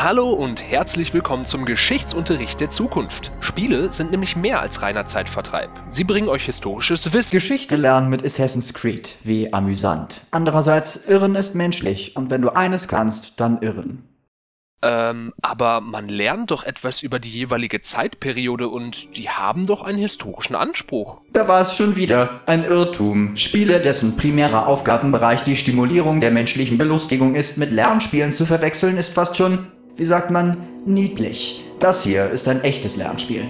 Hallo und herzlich willkommen zum Geschichtsunterricht der Zukunft. Spiele sind nämlich mehr als reiner Zeitvertreib. Sie bringen euch historisches Wissen. Geschichte lernen mit Assassin's Creed, wie amüsant. Andererseits, Irren ist menschlich und wenn du eines kannst, dann irren. Ähm, aber man lernt doch etwas über die jeweilige Zeitperiode und die haben doch einen historischen Anspruch. Da war es schon wieder. Ein Irrtum. Spiele, dessen primärer Aufgabenbereich die Stimulierung der menschlichen Belustigung ist, mit Lernspielen zu verwechseln, ist fast schon, wie sagt man, niedlich. Das hier ist ein echtes Lernspiel.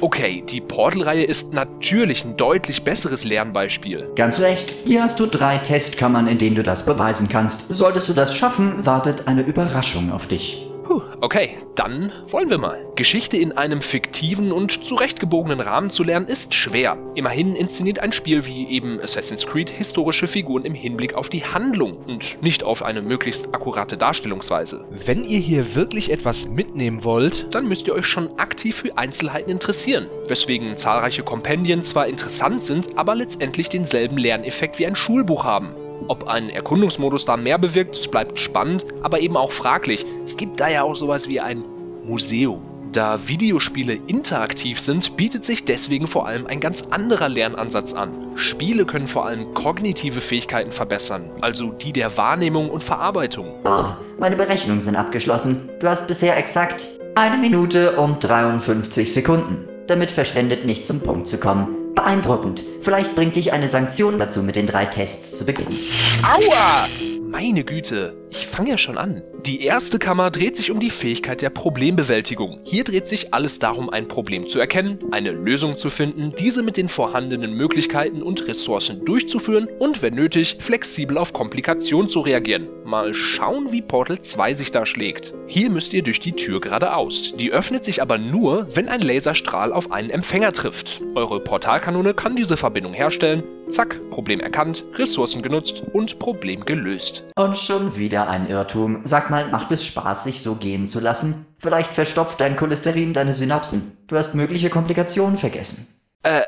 Okay, die Portal-Reihe ist natürlich ein deutlich besseres Lernbeispiel. Ganz recht. Hier hast du drei Testkammern, in denen du das beweisen kannst. Solltest du das schaffen, wartet eine Überraschung auf dich. Puh, okay, dann wollen wir mal. Geschichte in einem fiktiven und zurechtgebogenen Rahmen zu lernen ist schwer. Immerhin inszeniert ein Spiel wie eben Assassin's Creed historische Figuren im Hinblick auf die Handlung und nicht auf eine möglichst akkurate Darstellungsweise. Wenn ihr hier wirklich etwas mitnehmen wollt, dann müsst ihr euch schon aktiv für Einzelheiten interessieren, weswegen zahlreiche Kompendien zwar interessant sind, aber letztendlich denselben Lerneffekt wie ein Schulbuch haben. Ob ein Erkundungsmodus da mehr bewirkt, das bleibt spannend, aber eben auch fraglich. Es gibt da ja auch sowas wie ein Museum. Da Videospiele interaktiv sind, bietet sich deswegen vor allem ein ganz anderer Lernansatz an. Spiele können vor allem kognitive Fähigkeiten verbessern, also die der Wahrnehmung und Verarbeitung. Oh, meine Berechnungen sind abgeschlossen. Du hast bisher exakt eine Minute und 53 Sekunden. Damit verschwendet nicht zum Punkt zu kommen. Beeindruckend. Vielleicht bringt dich eine Sanktion dazu, mit den drei Tests zu beginnen. Aua! Meine Güte, ich fange ja schon an. Die erste Kammer dreht sich um die Fähigkeit der Problembewältigung. Hier dreht sich alles darum, ein Problem zu erkennen, eine Lösung zu finden, diese mit den vorhandenen Möglichkeiten und Ressourcen durchzuführen und, wenn nötig, flexibel auf Komplikationen zu reagieren. Mal schauen, wie Portal 2 sich da schlägt. Hier müsst ihr durch die Tür geradeaus. Die öffnet sich aber nur, wenn ein Laserstrahl auf einen Empfänger trifft. Eure Portalkanone kann diese Verbindung herstellen. Zack, Problem erkannt, Ressourcen genutzt und Problem gelöst. Und schon wieder ein Irrtum. Sag mal, macht es Spaß, sich so gehen zu lassen? Vielleicht verstopft dein Cholesterin deine Synapsen. Du hast mögliche Komplikationen vergessen. Äh,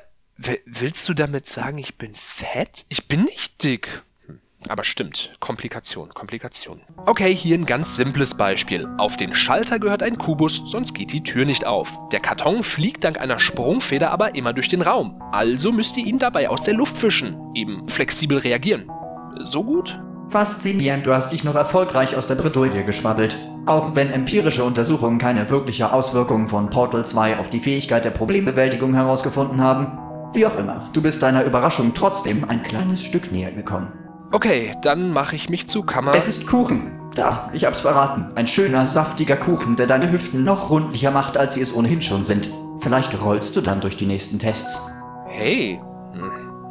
willst du damit sagen, ich bin fett? Ich bin nicht dick. Aber stimmt, Komplikation, Komplikation. Okay, hier ein ganz simples Beispiel. Auf den Schalter gehört ein Kubus, sonst geht die Tür nicht auf. Der Karton fliegt dank einer Sprungfeder aber immer durch den Raum. Also müsst ihr ihn dabei aus der Luft fischen. Eben flexibel reagieren. So gut? Faszinierend, du hast dich noch erfolgreich aus der Bredouille geschwabbelt. Auch wenn empirische Untersuchungen keine wirkliche Auswirkung von Portal 2 auf die Fähigkeit der Problembewältigung herausgefunden haben. Wie auch immer, du bist deiner Überraschung trotzdem ein kleines Stück näher gekommen. Okay, dann mache ich mich zu Kammer. Es ist Kuchen. Da, ich hab's verraten. Ein schöner, saftiger Kuchen, der deine Hüften noch rundlicher macht, als sie es ohnehin schon sind. Vielleicht rollst du dann durch die nächsten Tests. Hey.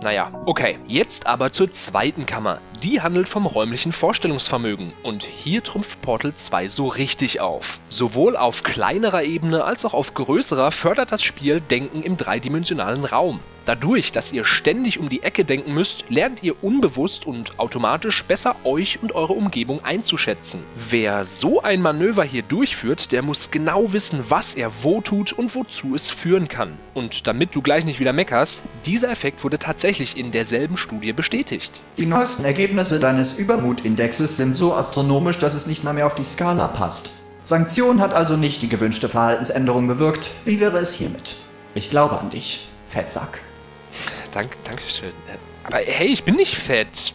Naja, okay. Jetzt aber zur zweiten Kammer. Die handelt vom räumlichen Vorstellungsvermögen. Und hier trumpft Portal 2 so richtig auf. Sowohl auf kleinerer Ebene als auch auf größerer fördert das Spiel Denken im dreidimensionalen Raum. Dadurch, dass ihr ständig um die Ecke denken müsst, lernt ihr unbewusst und automatisch besser euch und eure Umgebung einzuschätzen. Wer so ein Manöver hier durchführt, der muss genau wissen, was er wo tut und wozu es führen kann. Und damit du gleich nicht wieder meckerst, dieser Effekt wurde tatsächlich in derselben Studie bestätigt. Die neuesten Ergebnisse deines Übermutindexes sind so astronomisch, dass es nicht mal mehr auf die Skala passt. Sanktion hat also nicht die gewünschte Verhaltensänderung bewirkt. Wie wäre es hiermit? Ich glaube an dich, Fettsack. Dank, Dankeschön. Aber hey, ich bin nicht fett.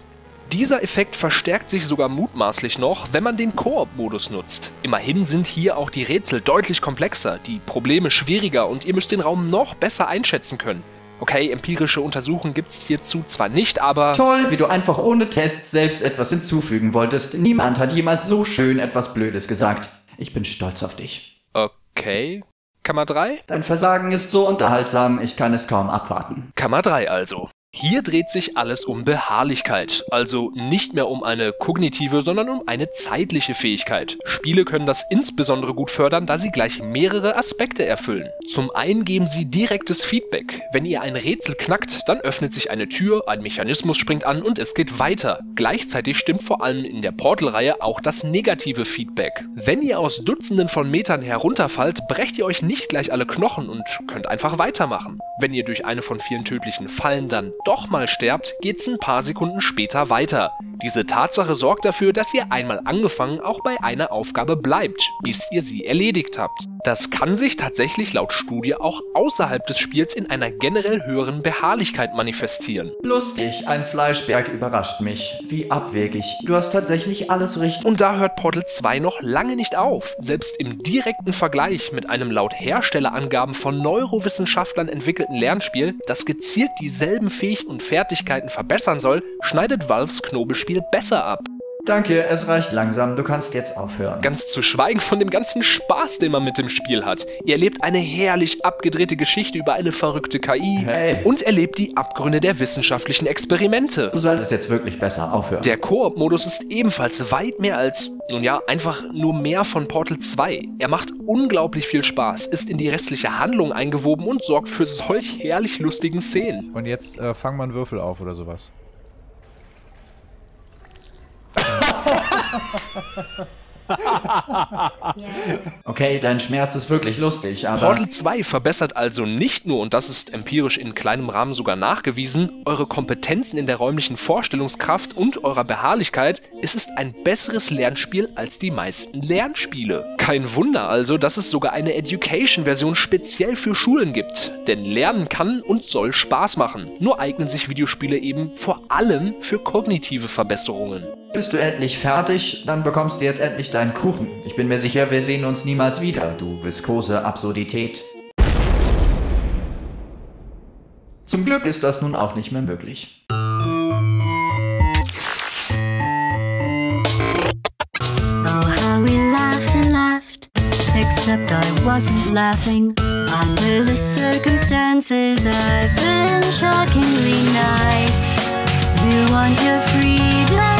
Dieser Effekt verstärkt sich sogar mutmaßlich noch, wenn man den Koop-Modus nutzt. Immerhin sind hier auch die Rätsel deutlich komplexer, die Probleme schwieriger und ihr müsst den Raum noch besser einschätzen können. Okay, empirische Untersuchungen gibt's hierzu zwar nicht, aber... Toll, wie du einfach ohne Tests selbst etwas hinzufügen wolltest. Niemand hat jemals so schön etwas Blödes gesagt. Ich bin stolz auf dich. Okay. Kammer 3? Dein Versagen ist so unterhaltsam, ich kann es kaum abwarten. Kammer 3 also. Hier dreht sich alles um Beharrlichkeit, also nicht mehr um eine kognitive, sondern um eine zeitliche Fähigkeit. Spiele können das insbesondere gut fördern, da sie gleich mehrere Aspekte erfüllen. Zum einen geben sie direktes Feedback. Wenn ihr ein Rätsel knackt, dann öffnet sich eine Tür, ein Mechanismus springt an und es geht weiter. Gleichzeitig stimmt vor allem in der Portal-Reihe auch das negative Feedback. Wenn ihr aus Dutzenden von Metern herunterfallt, brecht ihr euch nicht gleich alle Knochen und könnt einfach weitermachen. Wenn ihr durch eine von vielen tödlichen Fallen dann doch mal sterbt, geht's ein paar Sekunden später weiter. Diese Tatsache sorgt dafür, dass ihr einmal angefangen auch bei einer Aufgabe bleibt, bis ihr sie erledigt habt. Das kann sich tatsächlich laut Studie auch außerhalb des Spiels in einer generell höheren Beharrlichkeit manifestieren. Lustig, ein Fleischberg überrascht mich. Wie abwegig. Du hast tatsächlich alles richtig. Und da hört Portal 2 noch lange nicht auf. Selbst im direkten Vergleich mit einem laut Herstellerangaben von Neurowissenschaftlern entwickelten Lernspiel, das gezielt dieselben Fähigkeiten und Fertigkeiten verbessern soll, schneidet Valves Knobelspiel besser ab. Danke, es reicht langsam. Du kannst jetzt aufhören. Ganz zu schweigen von dem ganzen Spaß, den man mit dem Spiel hat. Ihr erlebt eine herrlich abgedrehte Geschichte über eine verrückte KI Hey. und erlebt die Abgründe der wissenschaftlichen Experimente. Du solltest jetzt wirklich besser aufhören. Der Koop-Modus ist ebenfalls weit mehr als, nun ja, einfach nur mehr von Portal 2. Er macht unglaublich viel Spaß, ist in die restliche Handlung eingewoben und sorgt für solch herrlich lustigen Szenen. Und jetzt äh, fang mal einen Würfel auf oder sowas. Okay, dein Schmerz ist wirklich lustig, aber... Portal 2 verbessert also nicht nur, und das ist empirisch in kleinem Rahmen sogar nachgewiesen, eure Kompetenzen in der räumlichen Vorstellungskraft und eurer Beharrlichkeit. Es ist ein besseres Lernspiel als die meisten Lernspiele. Kein Wunder also, dass es sogar eine Education-Version speziell für Schulen gibt. Denn Lernen kann und soll Spaß machen. Nur eignen sich Videospiele eben vor allem für kognitive Verbesserungen. Bist du endlich fertig? Dann bekommst du jetzt endlich deinen Kuchen. Ich bin mir sicher, wir sehen uns niemals wieder, du viskose Absurdität. Zum Glück ist das nun auch nicht mehr möglich. Oh, how we laughed and laughed. Except I wasn't laughing. Under the circumstances, I've been shockingly nice. You want your freedom.